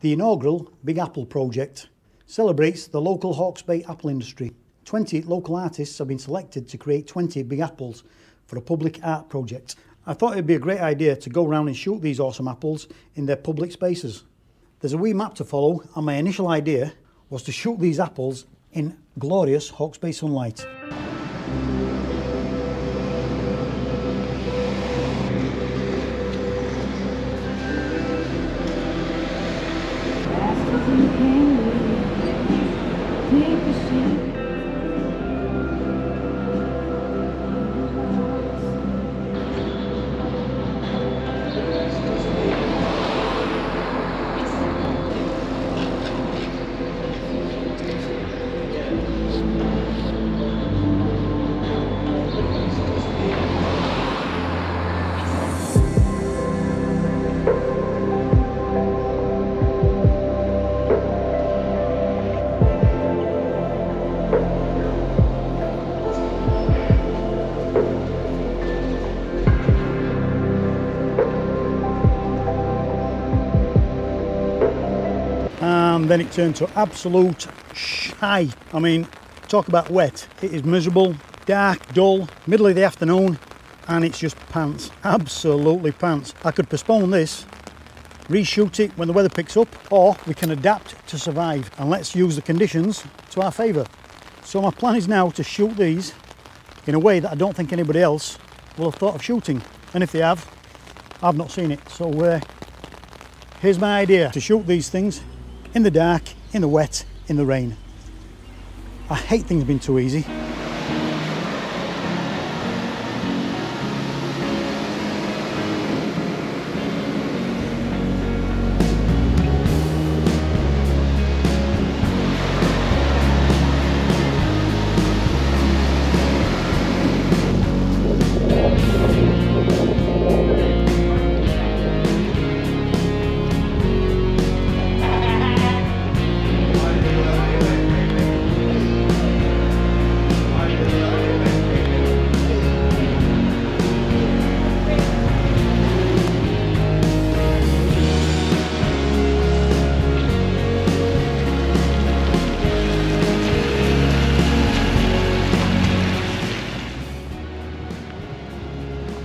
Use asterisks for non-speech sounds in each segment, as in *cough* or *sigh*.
The inaugural Big Apple project celebrates the local Hawke's Bay apple industry. 20 local artists have been selected to create 20 Big Apples for a public art project. I thought it'd be a great idea to go around and shoot these awesome apples in their public spaces. There's a wee map to follow and my initial idea was to shoot these apples in glorious Hawke's Bay sunlight. And then it turned to absolute shy. I mean, talk about wet. It is miserable, dark, dull, middle of the afternoon, and it's just pants. Absolutely pants. I could postpone this, reshoot it when the weather picks up, or we can adapt to survive and let's use the conditions to our favour. So my plan is now to shoot these in a way that I don't think anybody else will have thought of shooting. And if they have, I've not seen it. So uh, here's my idea to shoot these things in the dark, in the wet, in the rain. I hate things being too easy.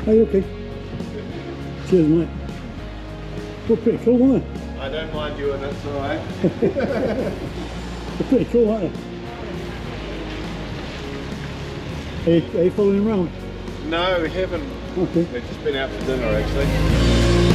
Are you okay? Cheers, mate. Well, pretty cool, weren't they? I don't mind you and that's alright. They're *laughs* pretty cool, aren't they? Are you, are you following around? No, we haven't. Okay. We've just been out for dinner actually.